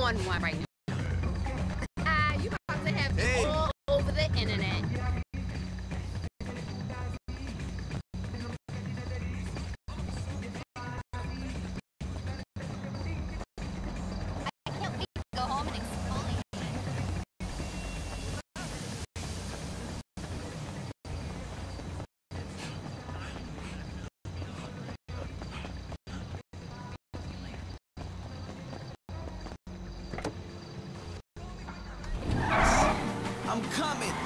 on one right now. I'm coming.